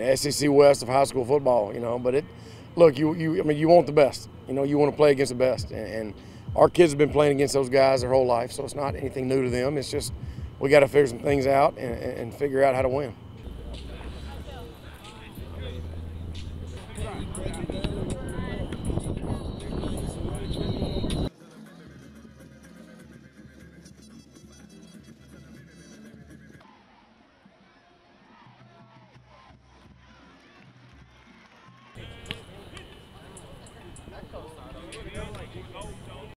And SEC West of high school football, you know. But it, look, you, you, I mean, you want the best. You know, you want to play against the best. And, and our kids have been playing against those guys their whole life, so it's not anything new to them. It's just we got to figure some things out and, and figure out how to win.